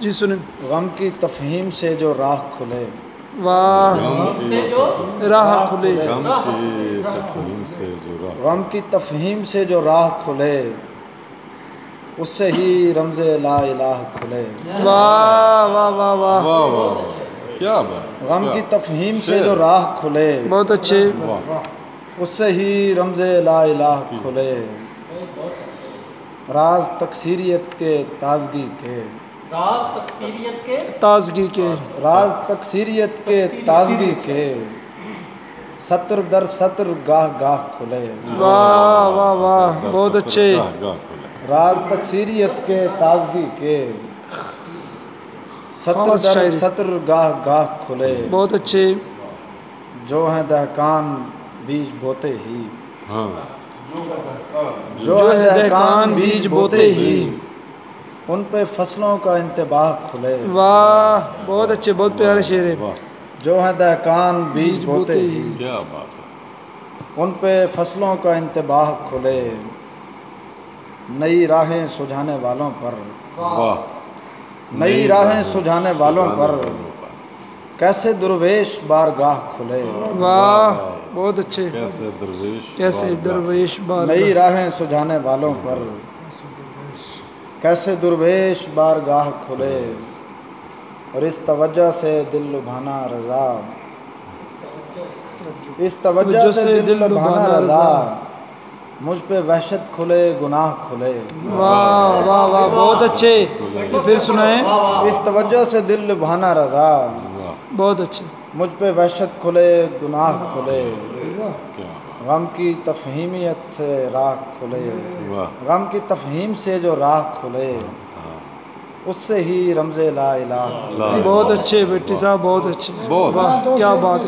جی سنیں۔ غم کی تفہیم سے جو راہ کھلے۔ واہ۔ سے جو راہ کھلے۔ غم کی تفہیم سے جو راہ غم کی تفہیم سے جو راہ کھلے اس سے ہی رمز لا الہ کھلے۔ واہ واہ واہ واہ۔ واہ واہ کیا بات غم کی تفہیم سے جو راہ کھلے۔ بہت اچھے۔ واہ۔ اس سے ہی رمز لا الہ کھلے۔ راز تکثیریت کے تازگی کے۔ راز تکفیریت کے تازگی کے۔ راز تکثیریت کے تازگی کے۔ سطر در سطر گاہ گاہ کھلے۔ واہ واہ واہ بہت اچھے۔ راز تکثیریت کے تازگی کے۔ سطر در۔ سطر گاہ گاہ کھلے۔ بہت اچھے۔ جو ہیں دہکان بیج بوتے ہی۔ ہاں۔ جو ہے دہکان بیج بوتے ہی۔ ان پہ فصلوں کا انتباہ کھلے۔ واہ بہت اچھے بہت پیارے شعر ہے واہ جو ہیں دہکان بیج بوتے ہی کیا بات ہے۔ ان پہ فصلوں کا انتباہ کھلے۔ نئی راہیں سجھانے والوں پر۔ واہ۔ نئی راہیں سجھانے والوں پر۔ کیسے درویش بارگاہ کھلے۔ واہ بہت اچھے۔ کیسے درویش کیسے درویش بار نئی راہیں سجھانے والوں پر۔ کیسے درویش بارگاہ کھلے؟ اور اس توجہ سے دل لبھانا رضا۔ اس توجہ سے دل لبھانا رضا۔ مجھ پہ وحشت کھلے گناہ کھلے۔ واہ واہ واہ بہت اچھے۔ پھر سنائیں۔ اس توجہ سے دل لبھانا رضا۔ بہت اچھے۔ مجھ پہ وحشت کھلے گناہ کھلے۔ غم کی تفہیمیت سے راہ کھلے۔ واہ غم کی تفہیم سے جو راہ کھلے۔ اس سے ہی رمز لا الہ۔ بہت اچھے بیٹی صاحب بہت اچھے۔ کیا بات۔